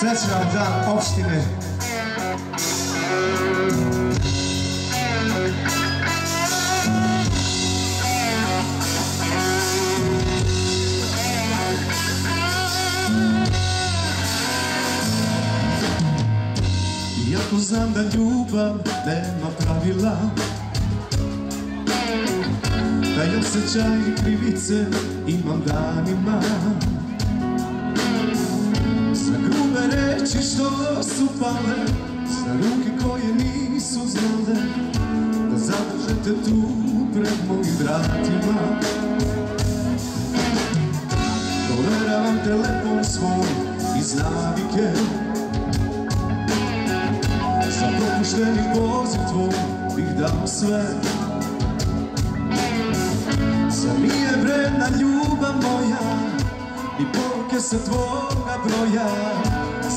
Srećan dan opštine. Iako znam da ljubav nema pravila Da i osjećaj krivice imam danima reči što su pale Za ruke koje nisu znale Da zadržete tu pred mojim vratima. Proveravam telefon svoj iz navike. Za propušteni poziv tvoj bih dao sve. Zar nije vredna ljubav moja Ni poruke sa tvoga broja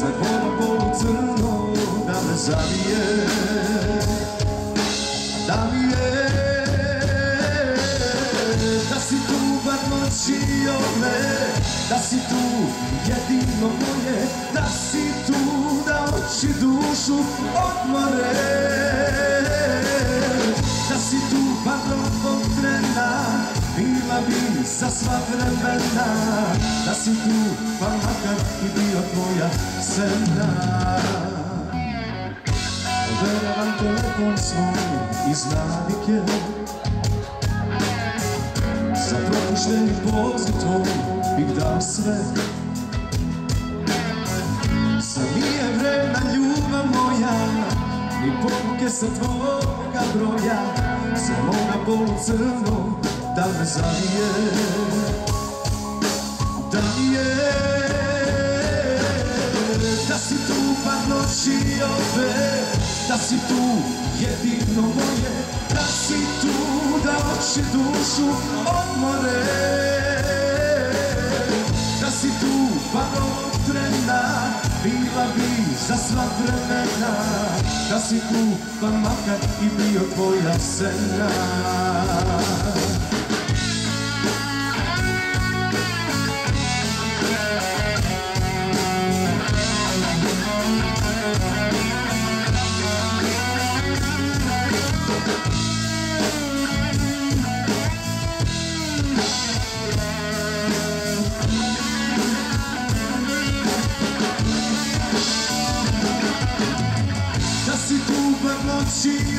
Zar voda polu crno da me zavije Da mi je Da si tu bar noći ove Da si tu jedino moje? Da si tu da oči dušu odmore? Da si tu bar ovog trena? Bila bi za sva vremena. Da si tu pa makar i bio tvoja sena Veravam telefon svoj iz navike Za propušteni poziv tvoj bih dao sve. Zar nije vredna ljubav moja Ni poruke sa tvoga broja. Za moga polu crno da me zavije. Da mi je Da si tu pa noći ove. Da si tu jedino moje. Da si tu da oči dušu odmore. Da si tu pa trena Bila bi za sva vremena. Da si tu pa makar i bio tvoja sena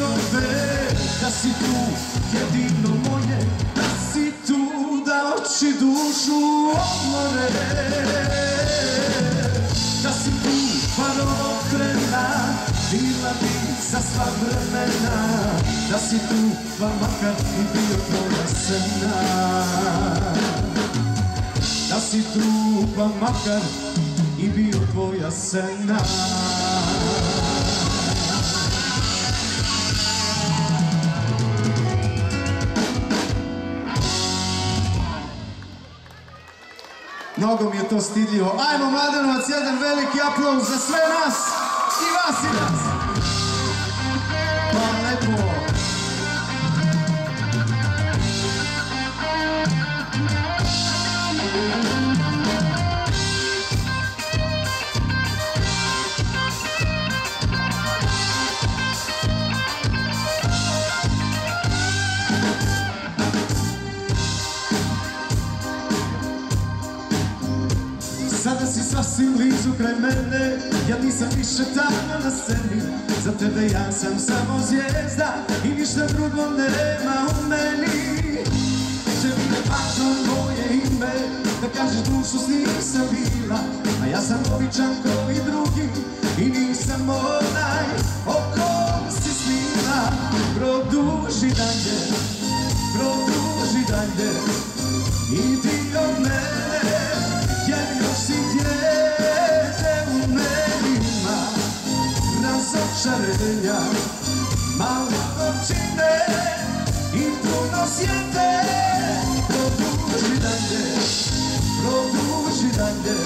ove Da si tu jedino moje Da si tu da oči dušu odmore Da si tu bar ovog trena Bila bi za sva vremena. Da si tu pa makar i bio tvoja sena Da si tu pa makar i bio tvoja sena Mnogo mi je to stidljivo. Ajmo Mladenovac, jedan veliki aplauz za sve nas i vas i nas. Si blizu kraj mene Ja nisam više tamo na sceni. Za tebe ja sam samo zvijezda I ništa drugo nema u meni. Tebi ne važno moje ime Da kažeš dušu s njim sam bila. A ja sam običan kao i drugi I nisam onaj o kom si snila Produži dalje, produži dalje I ti od mene Jer još si Razočarenja Malo gorčine I puno sjete. Produži dalje Produži dalje.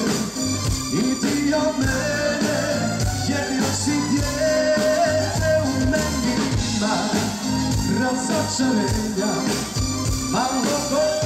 I ti od mene Jer još si dijete u meni ima. Razočarenja Malo gorčine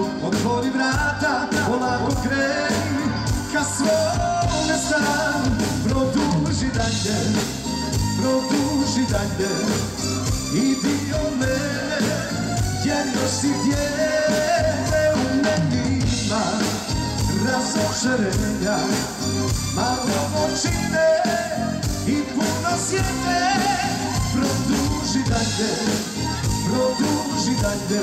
otvori vrata, polako kreni ka svome stan, produži dalje, produži dalje, idi od mene, jer još si djete u meni ima razočarenja, malo očine i puno svijete produži dalje, produži dalje,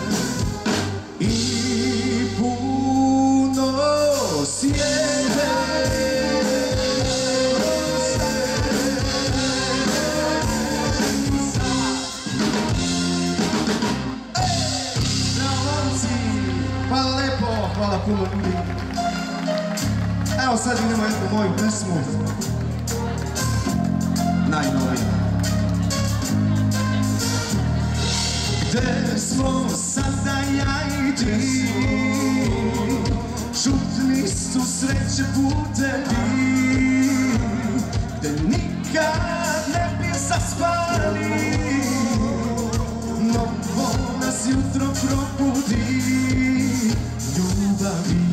puno ljudi. Evo sad idemo jednu moju pesmu. Najnoviju. Gde smo sada ja i ti? Šutni su sreće putevi. Gde nikad ne bi zaspali. Novo nas jutro probudi. Yudami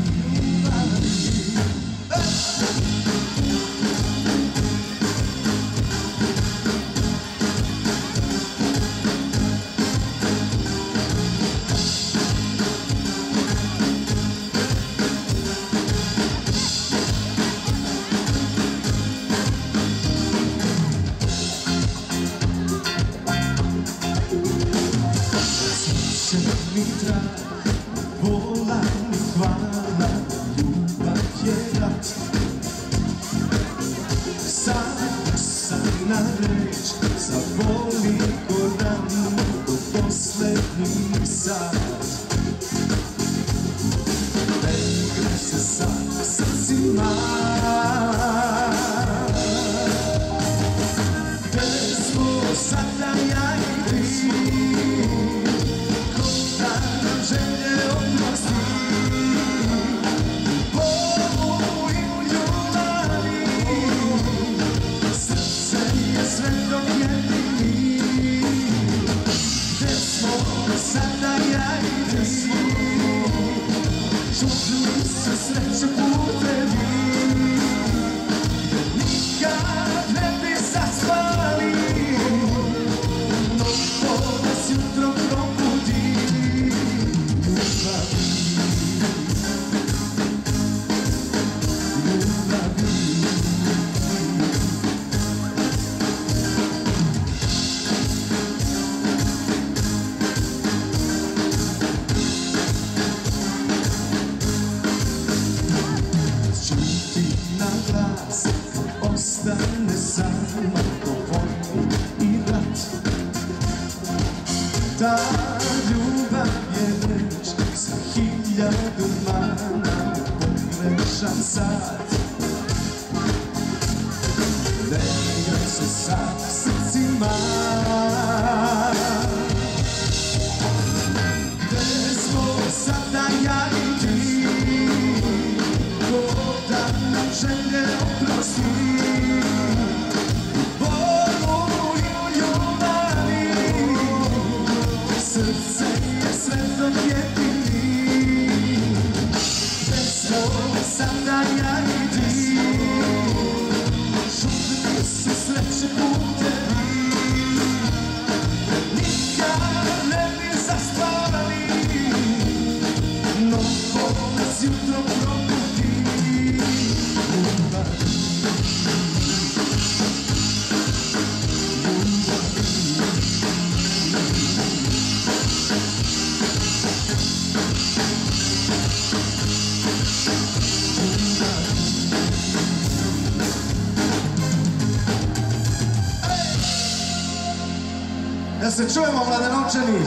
se čujemo, mladenovčani.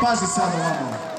Pazi sad ovamo.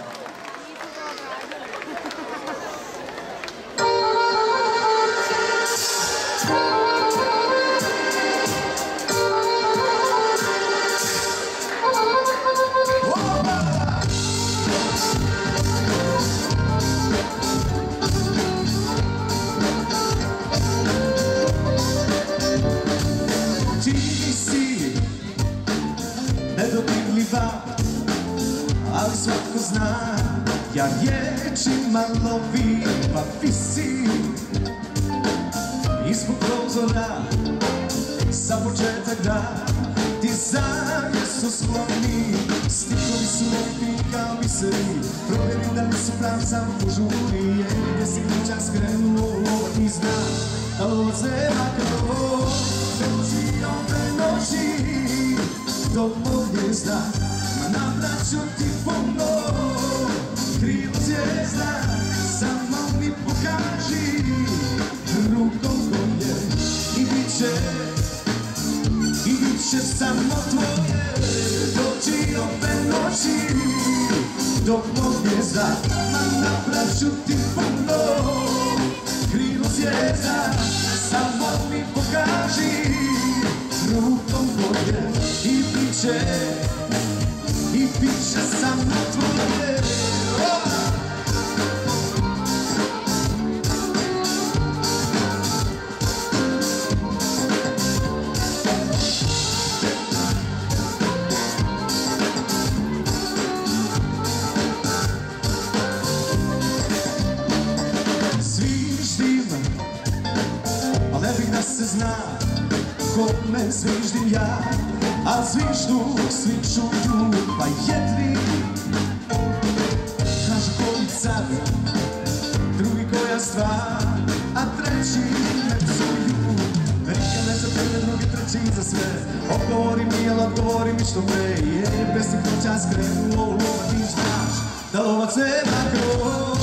I bit će samo tvoje Zviždu svi čuju Pa jedni Kažu koji car? Drugi koja stvar? A treći me psuju. Neke ne za prve, drugi treći za sve. Odgovori mi, al odgovori mi što pre Jer bez tih noća skrenuo lova ti znaš Da lovac nema krov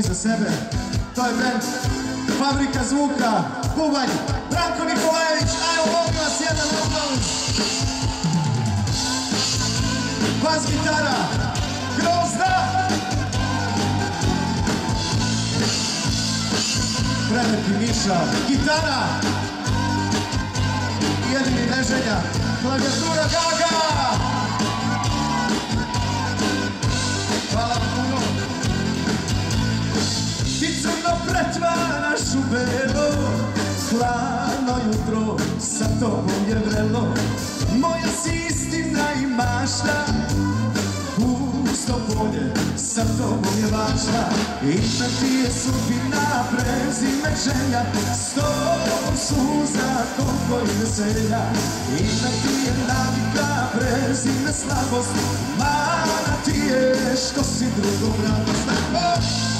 iza sebe. To je Fabrika zvuka. Bubanj. Branko Nikolajević. Ajmo molim vas jedan aplauz. Bas gitara. Grozda. Prelepi Miša. Gitara. Jedini neženja Klavijatura Gaga crno pretvaraš u belo Hladno jutro sa tobom je vrelo. Moja si istina i mašta Pusto polje sa tobom je važna. Ime ti je sudbina, prezime želja S tobom suza, koliko i veselja. Ime ti je navika, prezime slabost Mana ti je što si drugom radost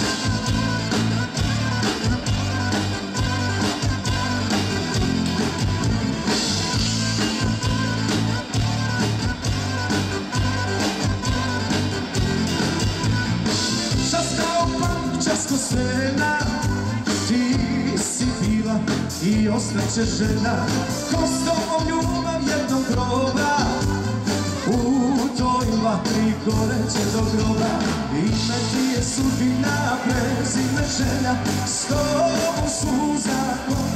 i ostaće žena Ko s tobom ljubav jednog groba. U toj vatri goreće do groba Ime ti je sudbina, prezime želja S tobom suza,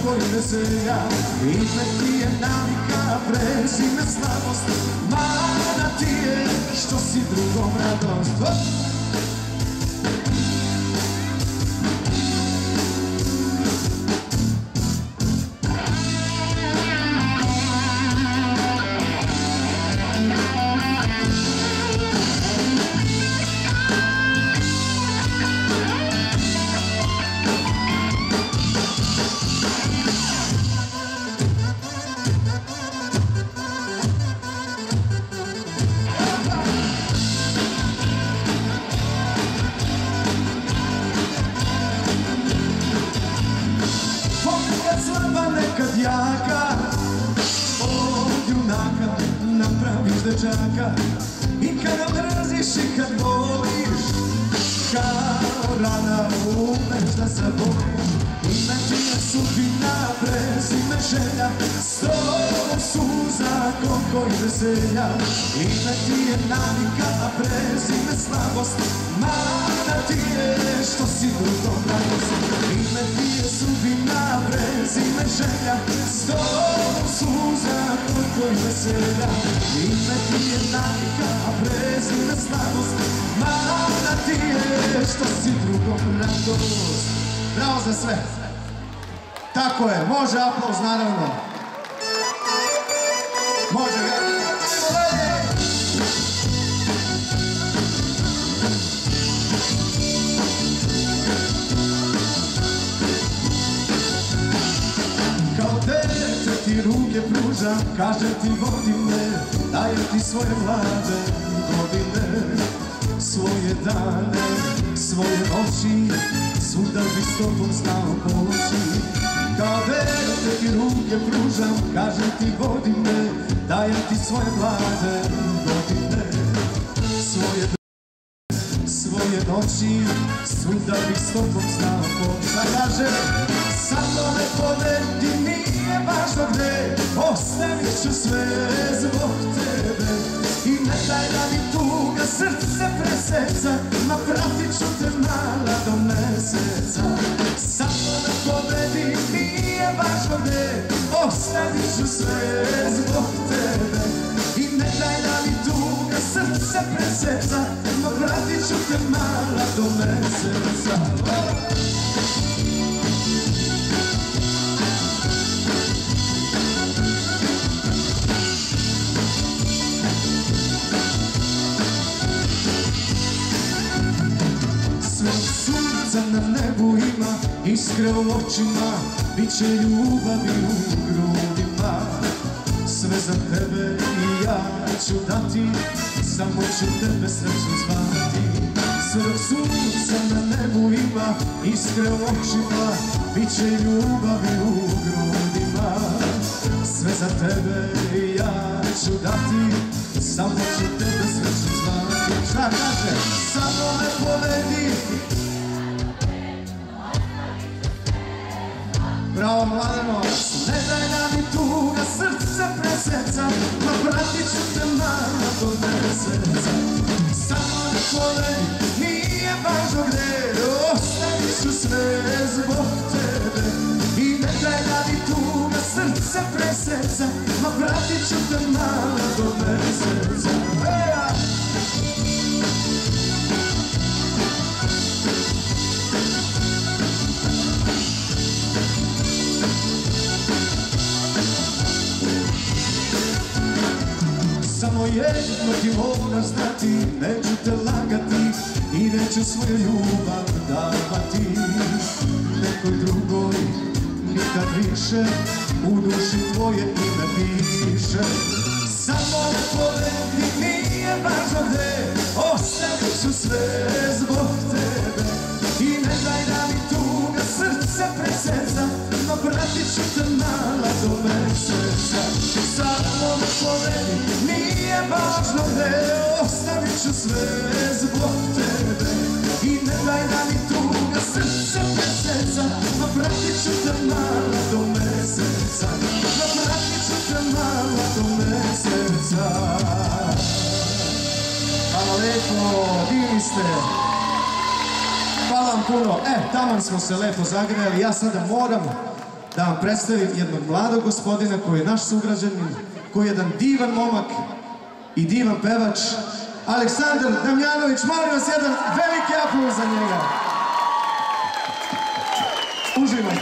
i veselja Ime ti je navika, prezime slabost. Mana ti je što si drugom radost veselja Ime ti je navika, a prezime slabost. Mana ti je što si drugom radost Ime ti je sudbina, prezime želja. Sto suza, koliko i veselja. Ime ti je navika, a prezime slabost. Mana ti je što si drugom radost Bravo za sve! Tako je, može aplauz naravno. Kažem ti vodim me, dajem ti svoje mlade godine, svoje dane, svoje noći, svuda bi s tobom znao poći. Kao dete ti ruke pružam, kažem ti vodi me, dajem ti svoje mlade godine, svoje svoje noći, svuda bi s tobom znao poći. A preseca, ma pratit ću te mala do meseca. Samo me povedi, nije važno gde, ostavit ću sve zbog tebe. I ne daj da mi tuga srce preseca, ma pratit ću te mala do meseca. Iskre u očima, bit će ljubavi u grudima. Sve za tebe i ja ću dati, samo ću tebe srećom zvati. Sve sunca na nebu ima, iskre u očima, bit će ljubavi u grudima. Sve za tebe i ja ću dati, samo ću tebe srećom zvati. Šta kaže? Samo me povedi, Bravo Mladeno, ne daj da mi tuga srce preseca, ma pratit ću te malo do meseca. Samo ne povedi, nije važno gde, ostavit ću sve zbog tebe. I ne daj da mi tuga srce preseca, ma pratit ću te malo do meseca. Jedno ti moraš znati, neću te lagati i neću svoju ljubav davati. Nekoj drugoj nikad više u duši tvoje ime piše. Samo ne povedi, nije važno gde, ostavit ću sve zbog tebe. I ne daj da mi tuga srce preseca, ću te mala do meseca. Samo me nije važno gde, ostavit ću sve zbog tebe i ne daj da mi tuga srce preseca, no pratit ću te mala do meseca, no pratit ću te mala do. Hvala divni ste. Hvala vam puno. E, taman smo se lepo zagrejali. Ja sada moram da vam predstavim jednog mladog gospodina koji je naš sugrađanin, koji je jedan divan momak i divan pevač. Aleksandar Damjanović, molim vas jedan veliki aplauz za njega. Uživaj.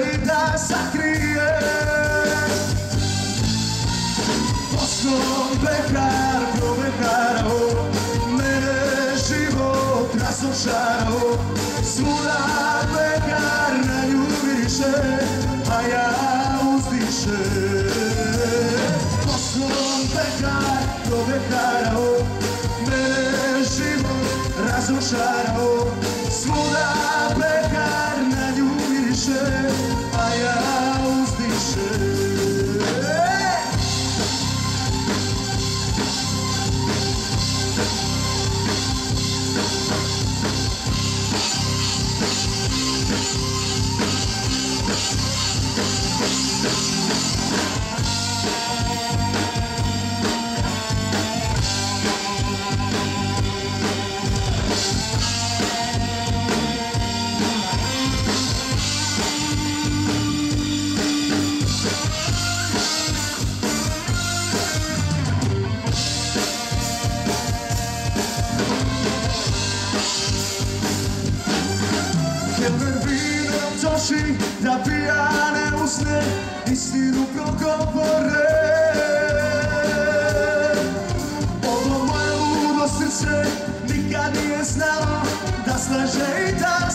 želi da sakrije. Poslom pekar, promekaro Mene život razočarao. Svuda 算谁的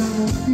amor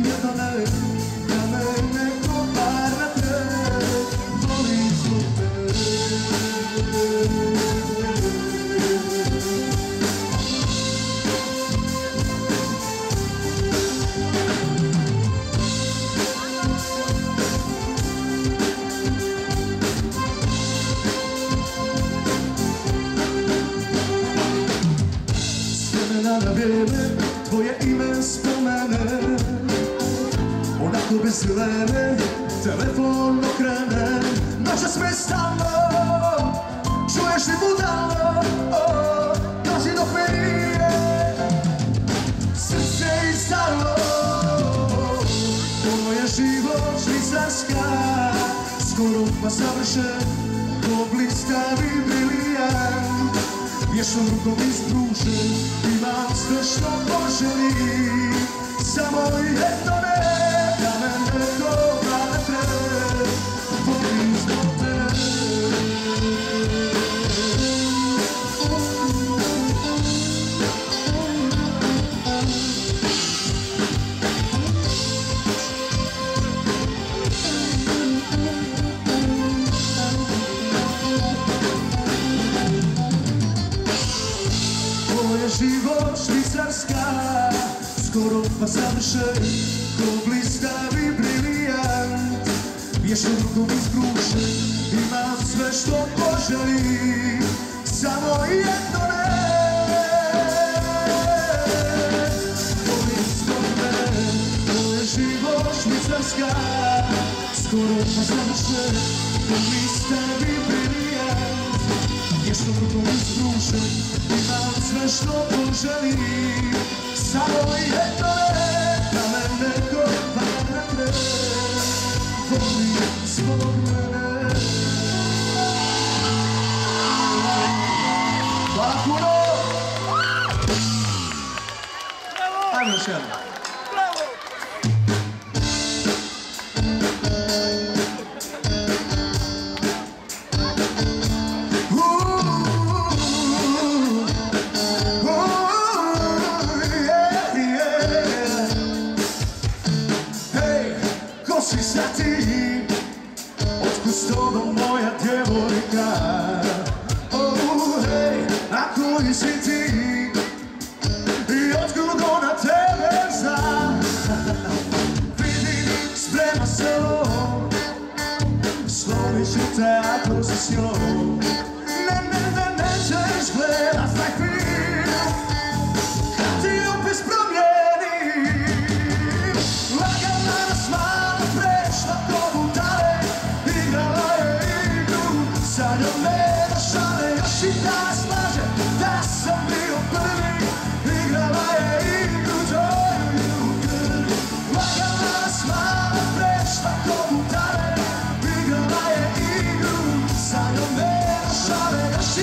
ma savršen Oblik stavi brilijant. Vješnom rukom istružen Imam sve što poželi Samo jedno pa završe ko blistavi brilijant. Još rukom iz kruše imam sve što poželim Samo jedno ne. Koristo me, to je život švicarska. Skoro pa završe ko blistavi brilijant. Još rukom iz kruše imam sve što poželim Sorrow y dolor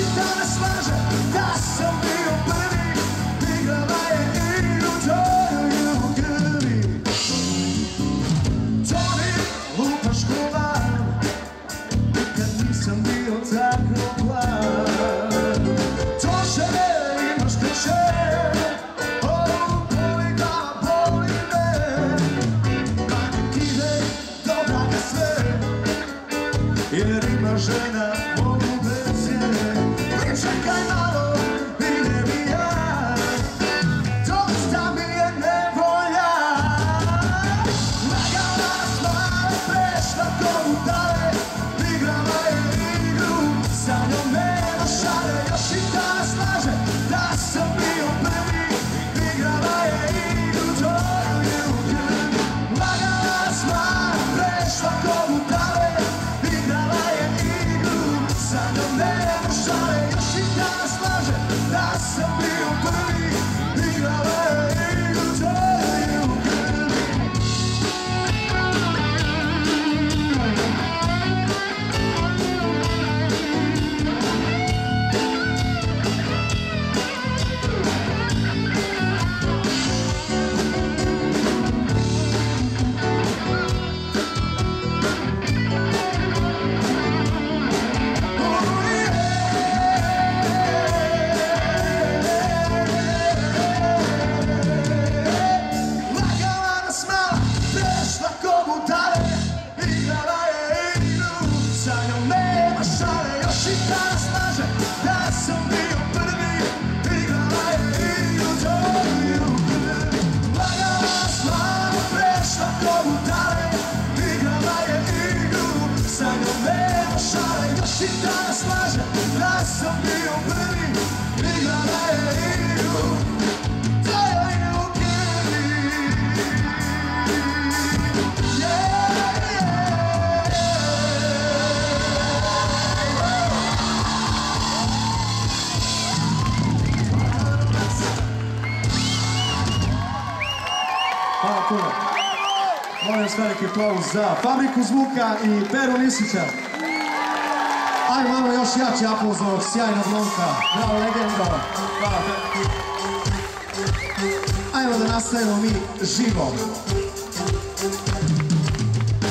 it's not veliki aplauz za Fabriku zvuka i Peru Nisića. Ajmo, ajmo još jači aplauz ovog sjajnog momka. Bravo, legendo. Hvala. Ajmo da nastavimo mi živo.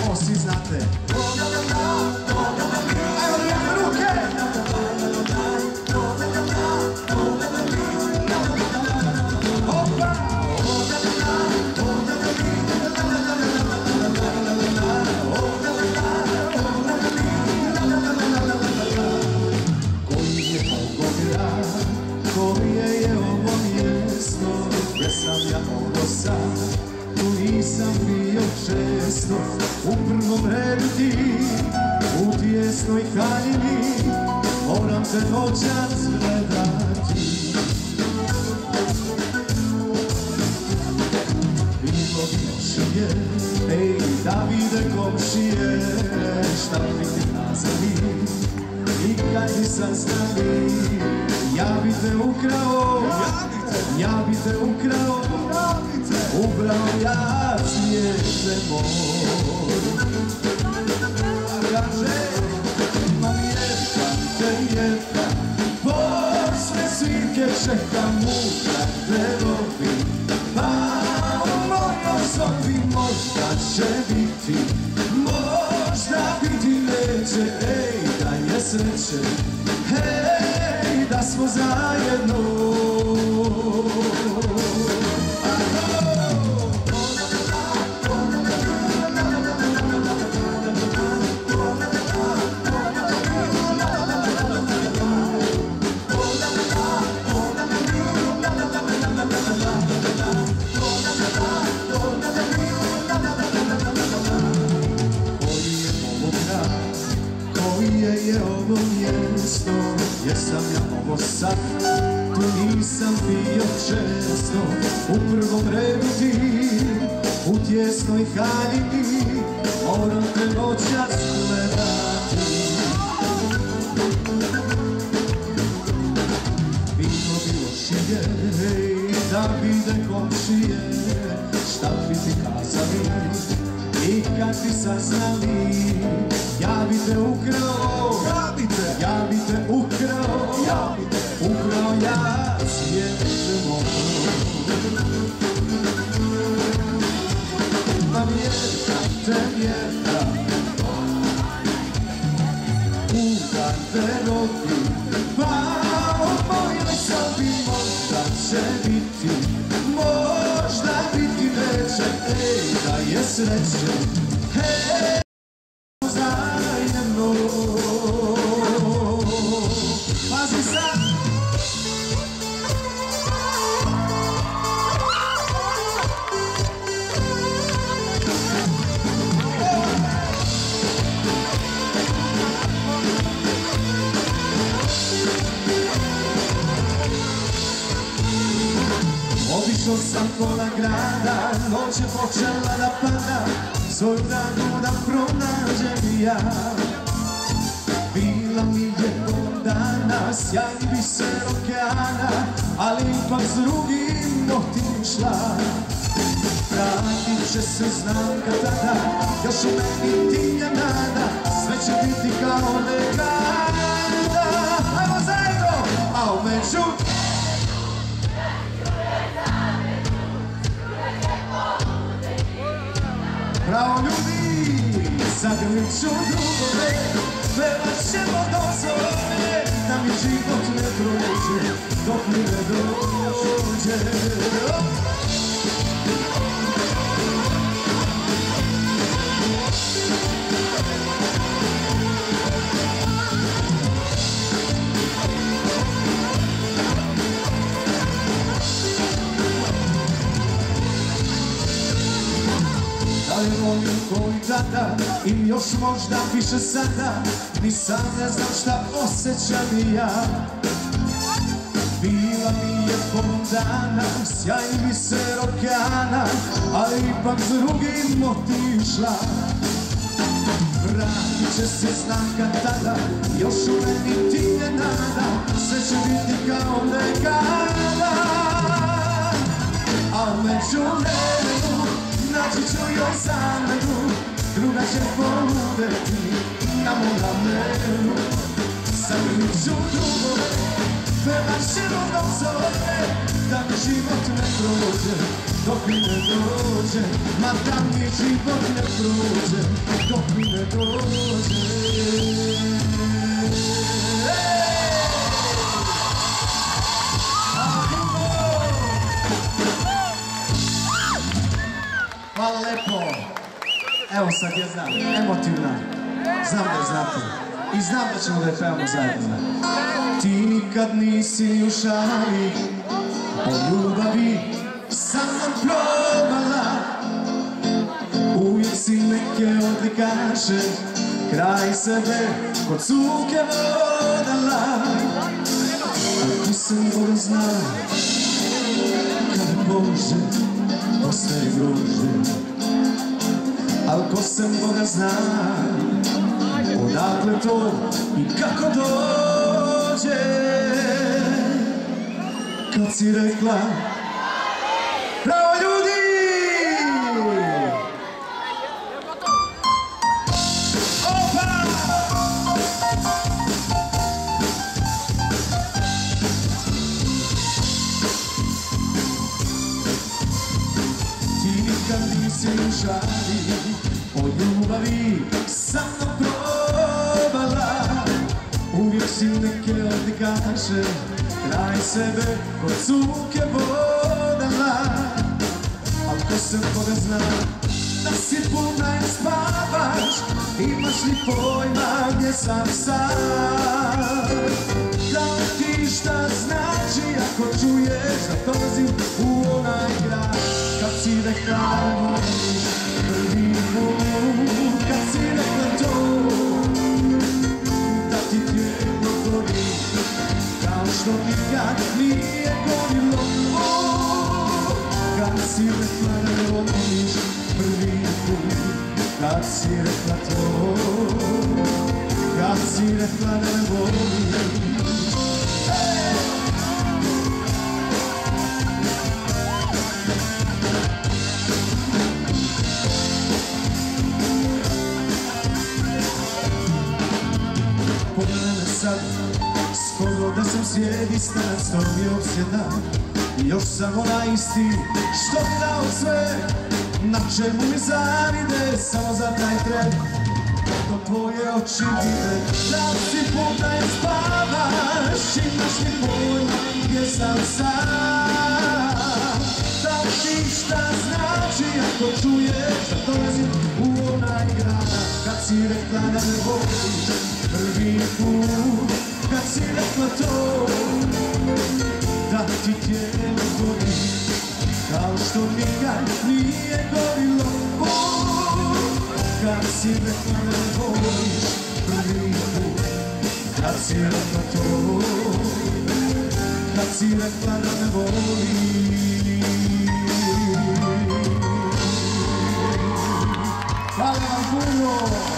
Ovo svi znate. U prvom redu ti, u tijesnoj haljini, moram te noćas gledati. Bilo bi lošije, ej, da vide komšije, šta bi ti nazvali, i kad bi saznali, ja bi te ukrao, ja bi te ukrao, ubrao ja cvijete moj. A kaže, ma vjetam te robi, pa u mojoj sobi možda će biti, možda biti neće, ej, da je sreće, hej, da smo zajedno. Sam ja ovo sad, tu nisam bio često, u prvom redu ti, u tjesnoj haljini, moram te noćas gledati. Bilo bi lošije, hej, da vide komšije, šta bi ti kazali, i kad bi saznali, ja bi te ukrao, bi te, ja bi te ukrao, ja bi te ukrao, ja svijeće moj. Ma vjetra te vjetra, Uda te rodi, pa u mojoj sobi možda će biti, možda biti neće, ej, da je sreće, hej, Vratit će se tada i još možda više sada Ni sam ne znam šta osjećam i ja. Bila mi je dana, sjaj mi se okeana Ali ipak s drugim otišla Vratit će se znaka tada, još u meni ti je nada Sve će biti kao nekada. A među vremenu naći ću još zamenu Druga će poludeti na mom ramenu Zamilit ću drugove Pevat ćemo nocove Da mi život ne prođe Dok mi ne dođe Ma da mi život ne prođe Dok mi ne dođe Hvala lepo. Evo sad jedna emotivna. Znam da je znate. I znam da ćemo da je pevamo zajedno. Ti nikad nisi u šali o ljubavi sa mnom probala. Uvijek si neke odlikaše kraj sebe kod cuke vodala. Ako sam Boga znala kad Bože ostaje grožđe Ko sam Boga zna Odakle to i kako dođe. Kad si rekla ljubavi sa mnom probala. Uvijek si neke odlikaše Kraj sebe kod cuke vodala Al ko se koga zna Da si puna i spavaš Imaš li pojma gdje sam sad? Da ti šta znači ako čuješ da dolazim u onaj grad? Kad si rekla da voliš što nikad nije gorilo Kad si rekla da voliš prvi put Kad si rekla to Kad si rekla da voliš to mi obsjeda Još sam onaj isti što mi dao sve. Na čemu mi zavide samo za taj tren. Kako tvoje oči vide Da li si puta i spavaš. Imaš li pojma gdje sam sam. Da li ti šta znači ako čuješ da dolazim u onaj grad? Kad si rekla da me voliš prvi put Kad si rekla to da ti tijelo gori Kao što nikad nije gorilo O, Kad si rekla me voliš prvi put Kad si rekla to Kad si rekla da me voliš Hvala vam puno!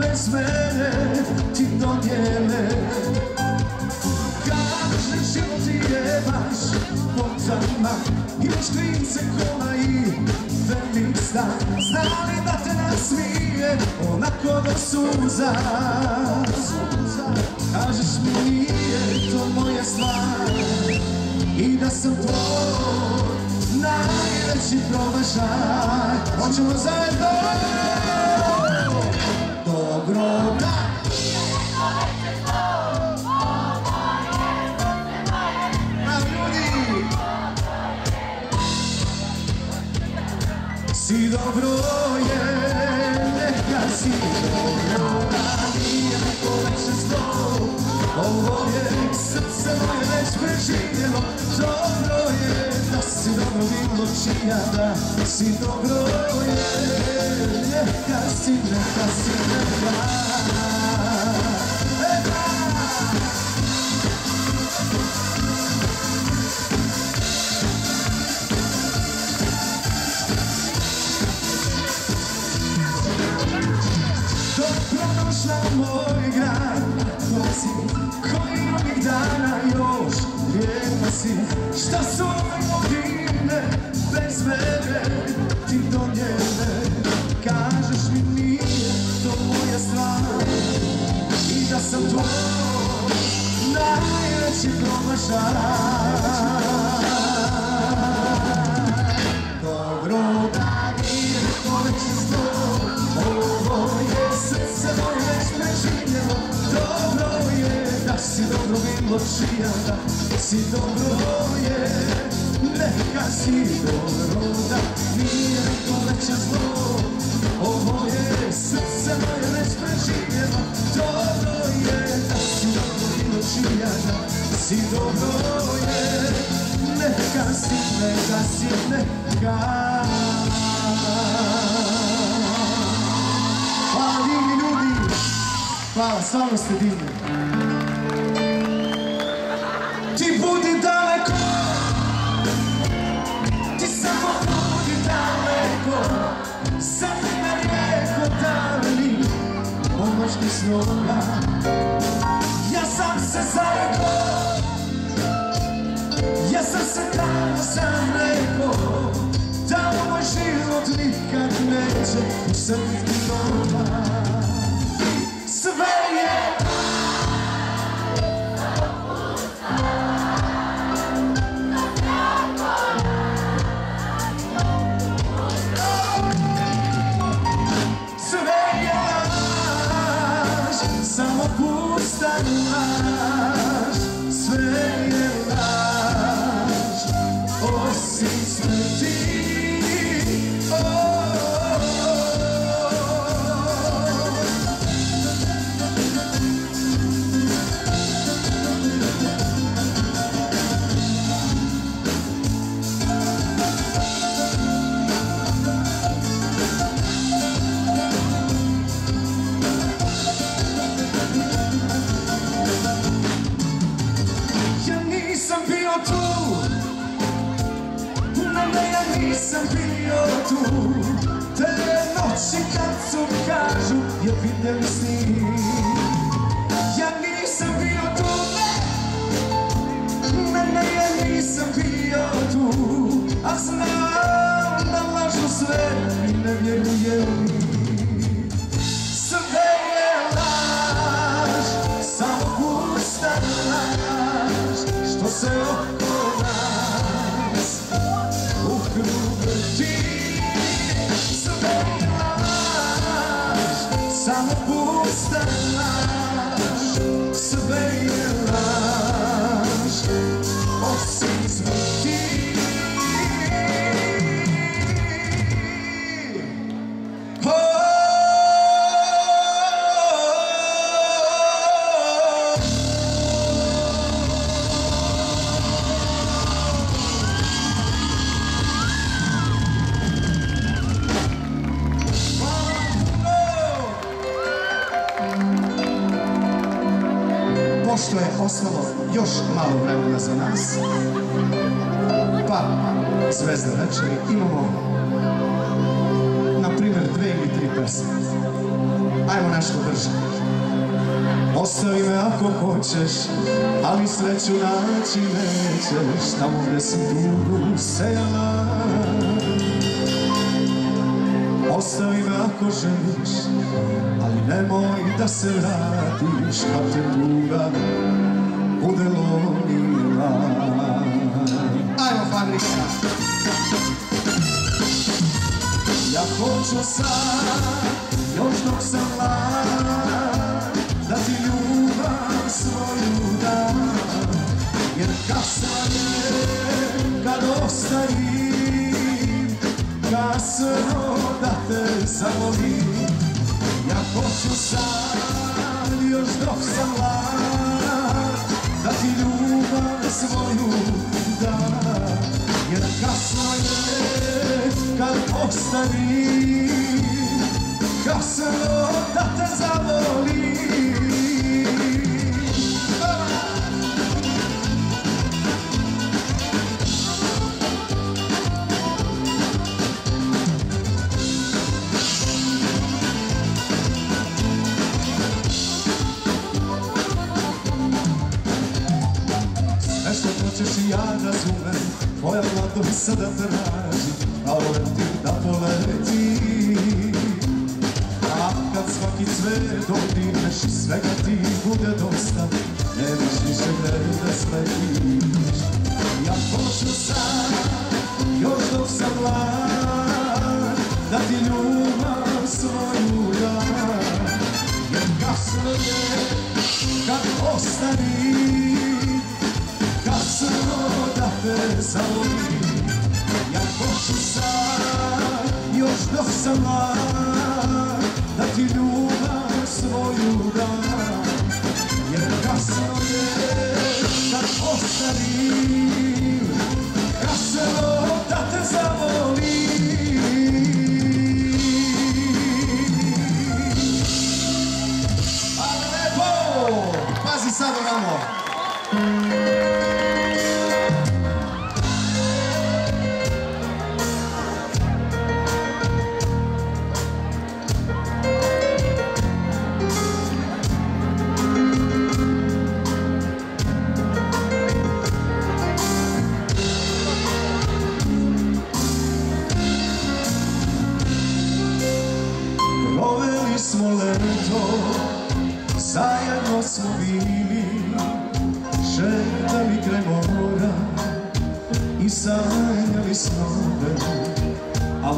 Bez mene ti dodjele Kažeš život ti je baš potama Imaš klince kola i velik stan Znali da te nasmije onako do suza. Kažeš mi nije to moja stvar I da sam tvoj najveći promašaj. Hoćemo zajedno Si dobro je, neka si dobro da nije neko veće zlo Ovo je srce moje već preživjelo. Dobro je si dobro bilo da si dobro je Neka si, neka si, neka Dobrodošla u moj grad Dolazi koji ovih dana još Vjerna si. Šta su ove godine Bez mene ti donijele Kažeš mi nije to moja stvar. I da sam tvoj najveći promašaj. Dobro je da si dobro bilo čija da si dobro je Neka si dobro da nije koleće zlo. Ovo je srce moje već Dobro je da si dobro si dobro je. Neka si, neka si, neka. Hvala ljudi. Hvala, ste divni snova Ja sam se zarekao ja sam se tada sam rekao Da moj život nikad neće usrti doma pusta nisam bio tu Te noći kad su kažu Je vidjeli sni Ja nisam bio tu Ne, ne, ja nisam bio tu A znam da lažu sve I ne vjerujem. Mi sve je što se vremena za nas, pa zvezda večeri imamo na primjer dve ili tri pesme. Ajmo nešto brže. Ostavi me ako hoćeš, ali sreću naći nećeš, tamo gdje si dugo sejala. Ostavi me ako želiš, ali nemoj da se vratiš kad te tuga bude lomila. Ajmo fabrika! Ja hoću sad, još dok sam mlad, da ti ljubav svoju dam, jer kasno je kad ostavim, kasno da te zavolim. Ja hoću sad, još dok sam mlad, da ti ljubav svoju da Jer kasno je kad ostani Kasno da te zavolim mladost sada sam mlad Da ti ljubav svoju dam Jer kasno je kad ostarim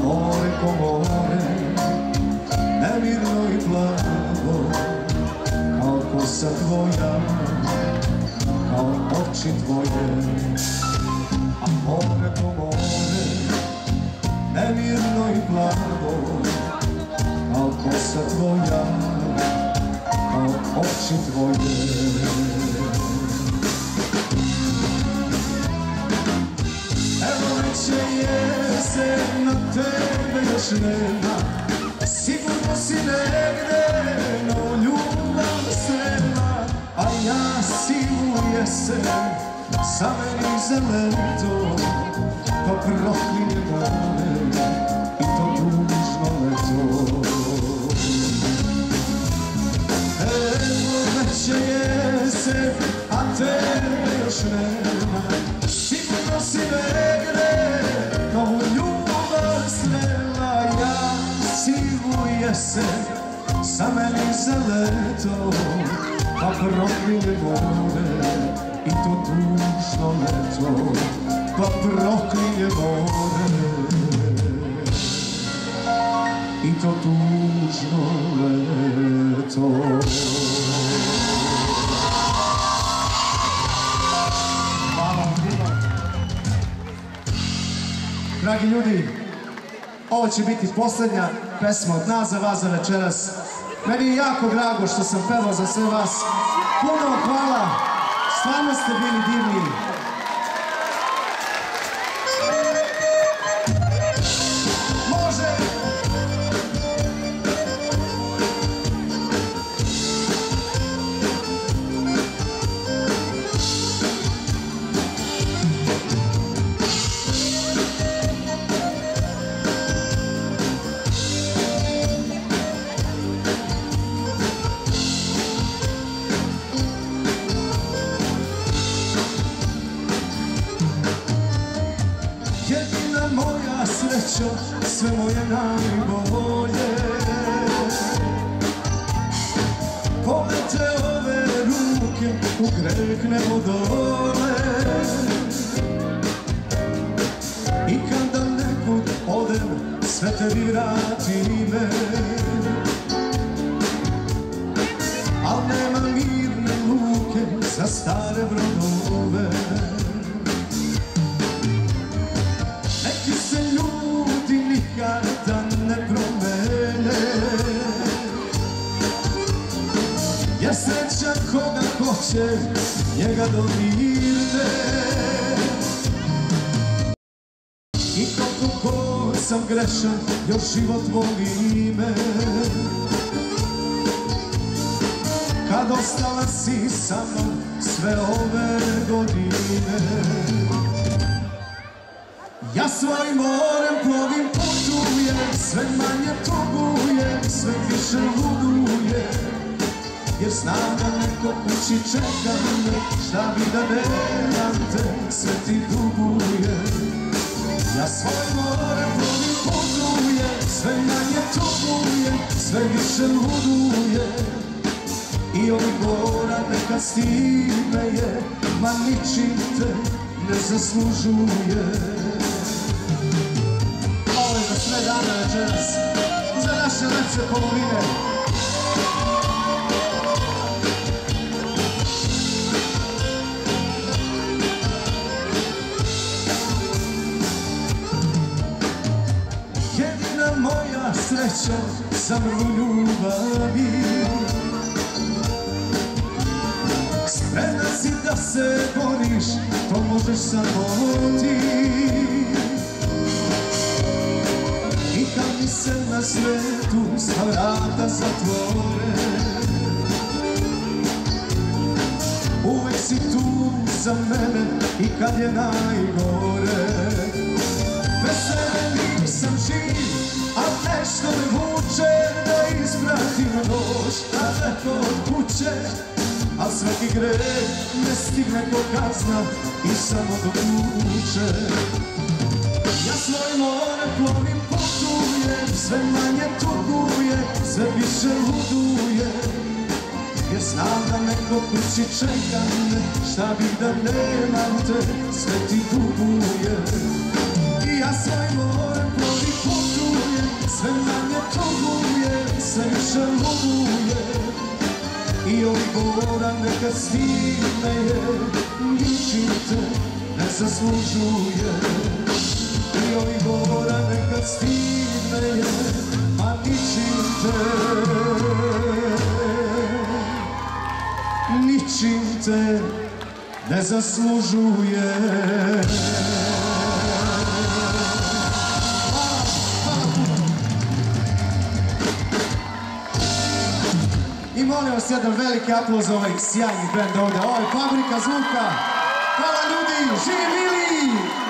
more ko more, nemirno i plavo, kao kosa tvoja, kao oči tvoje, a more ko more, nemirno i plavo, kao kosa tvoja, kao oči tvoje. Tebe još nema, sigurno si negde, no ljubav srema, a ja sivu jesen, za meni za leto, pa proklinje more, i to tužno leto. Evo već je jesen, a tebe još nema. Sigurno si negde, za leto Pa proklinje more, i to tužno leto Pa proklinje more i to tužno leto. Dragi ljudi, ovo će biti posljednja pesma od nas za vas za večeras. Meni je jako drago što sam pevao za sve vas. Puno hvala, stvarno ste bili divni. Greh ne odole I kada nekud odem, sve te vrati me Al nema mirne luke za stare brodove hoće, njega dodirne I koliko ko sam grešan, još život voli me Kad ostala si sa mnom sve ove godine. Ja svojim morem plovim, putujem Sve manje tugujem, sve više ludujem Jer znam da neko kući čeka me Šta bi da nemam te, sve ti dugujem Ja svojim morem plovim, putujem Sve manje tugujem, sve više ludujem i ovih gora neka stime je, ma ničim te ne zaslužuje. Ovo je za sve dane večeras, za naše lepše polovine. Sreća sam u ljubavi. Spremna si da se boriš, to možeš samo ti. I kad mi se na svetu sva vrata zatvore. Uvek si tu za mene i kad je najgore. Bez tebe nisam živ, a nešto me vuče Da ispratim noć daleko od kuće a svaki greh ne stigne ko kazna i samo do kuće Ja svoj more plovim, putujem, sve manje tugujem, sve više ludujem. Jer znam da neko kući čeka me, šta bih da nemam te, sve ti dugujem I ja svoj more sve manje tugujem, sve više ludujem i ovih gora neka stine je, ničim te ne zaslužuje. I ovih gora neka stine je, a ničim te, ničim te ne zaslužuje. Molim vas jedan veliki aplauz za ovaj sjajni band ovdje. Ovo je Fabrika zvuka. Hvala ljudi, živi Vili!